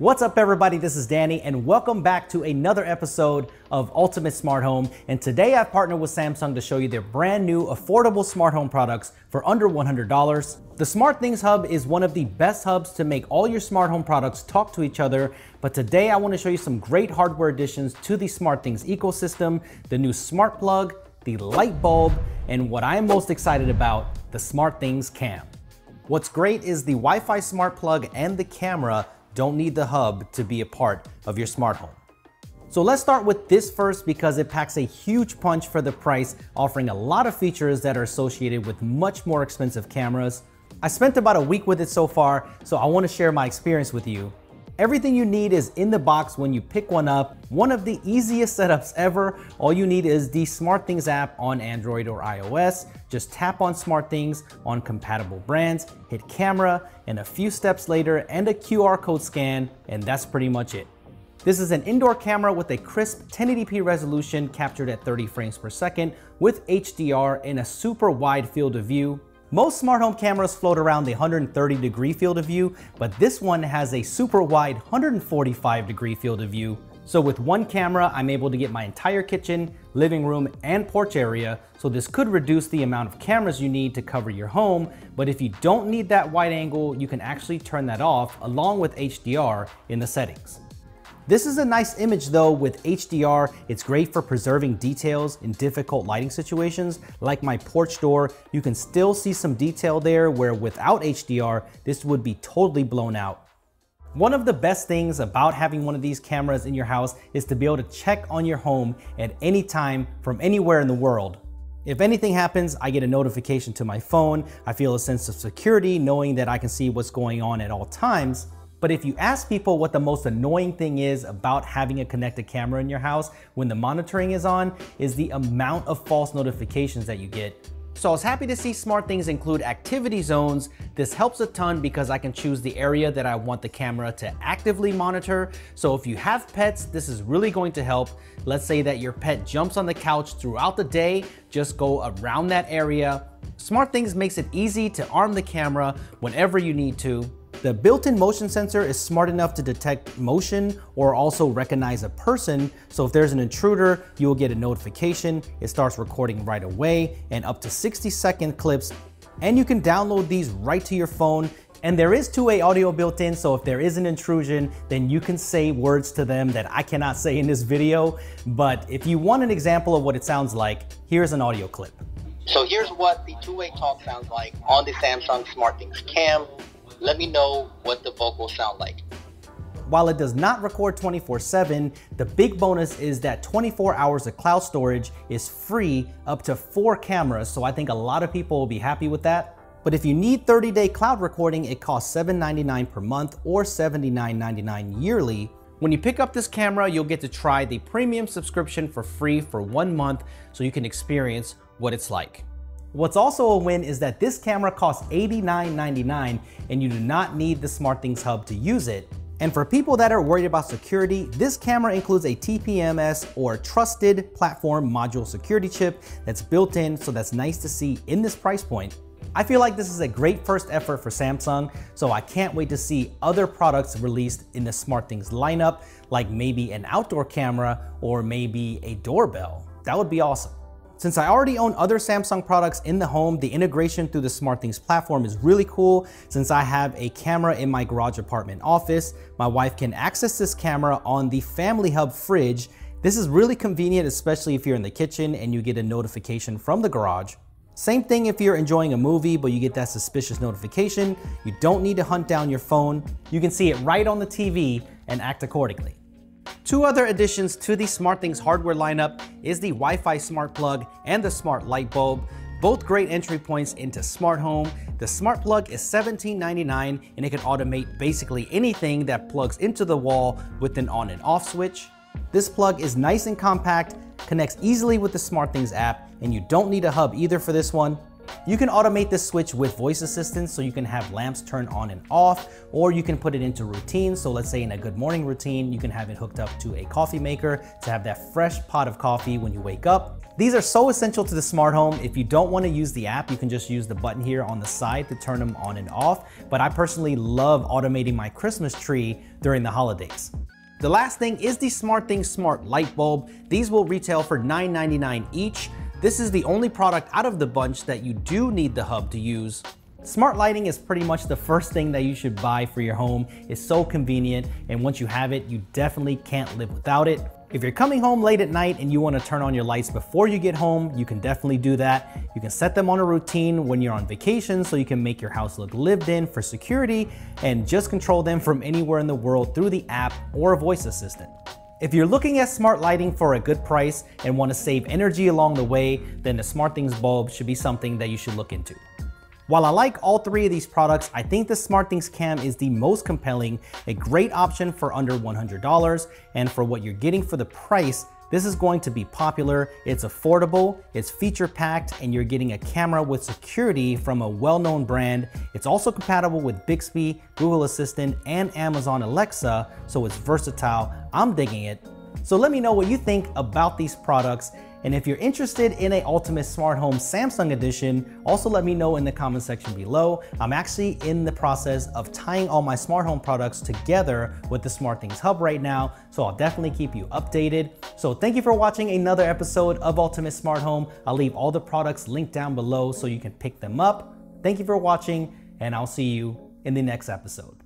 What's up everybody, this is Danny and welcome back to another episode of Ultimate Smart Home. And today I've partnered with Samsung to show you their brand new affordable smart home products for under $100. The SmartThings Hub is one of the best hubs to make all your smart home products talk to each other. But today I wanna show you some great hardware additions to the SmartThings ecosystem, the new smart plug, the light bulb, and what I'm most excited about, the SmartThings Cam. What's great is the Wi-Fi smart plug and the camera don't need the hub to be a part of your smart home. So let's start with this first because it packs a huge punch for the price, offering a lot of features that are associated with much more expensive cameras. I spent about a week with it so far, so I wanna share my experience with you. Everything you need is in the box when you pick one up. One of the easiest setups ever. All you need is the SmartThings app on Android or iOS. Just tap on SmartThings on compatible brands, hit camera, and a few steps later and a QR code scan, and that's pretty much it. This is an indoor camera with a crisp 1080p resolution captured at 30 frames per second with HDR in a super wide field of view. Most smart home cameras float around the 130 degree field of view, but this one has a super wide 145 degree field of view. So with one camera, I'm able to get my entire kitchen, living room, and porch area, so this could reduce the amount of cameras you need to cover your home, but if you don't need that wide angle, you can actually turn that off along with HDR in the settings. This is a nice image though with HDR. It's great for preserving details in difficult lighting situations. Like my porch door, you can still see some detail there where without HDR, this would be totally blown out. One of the best things about having one of these cameras in your house is to be able to check on your home at any time from anywhere in the world. If anything happens, I get a notification to my phone. I feel a sense of security knowing that I can see what's going on at all times. But if you ask people what the most annoying thing is about having a connected camera in your house when the monitoring is on, is the amount of false notifications that you get. So I was happy to see SmartThings include activity zones. This helps a ton because I can choose the area that I want the camera to actively monitor. So if you have pets, this is really going to help. Let's say that your pet jumps on the couch throughout the day, just go around that area. SmartThings makes it easy to arm the camera whenever you need to. The built-in motion sensor is smart enough to detect motion or also recognize a person. So if there's an intruder, you will get a notification. It starts recording right away and up to 60 second clips. And you can download these right to your phone. And there is two-way audio built in, so if there is an intrusion, then you can say words to them that I cannot say in this video. But if you want an example of what it sounds like, here's an audio clip. So here's what the two-way talk sounds like on the Samsung SmartThings Cam let me know what the vocals sound like. While it does not record 24-7, the big bonus is that 24 hours of cloud storage is free up to four cameras, so I think a lot of people will be happy with that. But if you need 30-day cloud recording, it costs $7.99 per month or $79.99 yearly. When you pick up this camera, you'll get to try the premium subscription for free for one month so you can experience what it's like. What's also a win is that this camera costs $89.99 and you do not need the SmartThings Hub to use it. And for people that are worried about security, this camera includes a TPMS or Trusted Platform Module Security chip that's built in, so that's nice to see in this price point. I feel like this is a great first effort for Samsung, so I can't wait to see other products released in the SmartThings lineup, like maybe an outdoor camera or maybe a doorbell. That would be awesome. Since I already own other Samsung products in the home, the integration through the SmartThings platform is really cool since I have a camera in my garage apartment office. My wife can access this camera on the Family Hub fridge. This is really convenient, especially if you're in the kitchen and you get a notification from the garage. Same thing if you're enjoying a movie, but you get that suspicious notification. You don't need to hunt down your phone. You can see it right on the TV and act accordingly. Two other additions to the SmartThings hardware lineup is the Wi-Fi smart plug and the smart light bulb. Both great entry points into smart home. The smart plug is $17.99 and it can automate basically anything that plugs into the wall with an on and off switch. This plug is nice and compact, connects easily with the SmartThings app, and you don't need a hub either for this one. You can automate this switch with voice assistance so you can have lamps turn on and off, or you can put it into routine. So let's say in a good morning routine, you can have it hooked up to a coffee maker to have that fresh pot of coffee when you wake up. These are so essential to the smart home. If you don't want to use the app, you can just use the button here on the side to turn them on and off. But I personally love automating my Christmas tree during the holidays. The last thing is the SmartThings Smart Light Bulb. These will retail for $9.99 each. This is the only product out of the bunch that you do need the hub to use. Smart lighting is pretty much the first thing that you should buy for your home. It's so convenient, and once you have it, you definitely can't live without it. If you're coming home late at night and you wanna turn on your lights before you get home, you can definitely do that. You can set them on a routine when you're on vacation so you can make your house look lived in for security and just control them from anywhere in the world through the app or a voice assistant. If you're looking at smart lighting for a good price and want to save energy along the way, then the SmartThings bulb should be something that you should look into. While I like all three of these products, I think the SmartThings Cam is the most compelling, a great option for under $100, and for what you're getting for the price, this is going to be popular, it's affordable, it's feature packed, and you're getting a camera with security from a well-known brand. It's also compatible with Bixby, Google Assistant, and Amazon Alexa, so it's versatile. I'm digging it. So let me know what you think about these products and if you're interested in a Ultimate Smart Home Samsung Edition, also let me know in the comment section below. I'm actually in the process of tying all my smart home products together with the SmartThings Hub right now, so I'll definitely keep you updated. So thank you for watching another episode of Ultimate Smart Home. I'll leave all the products linked down below so you can pick them up. Thank you for watching, and I'll see you in the next episode.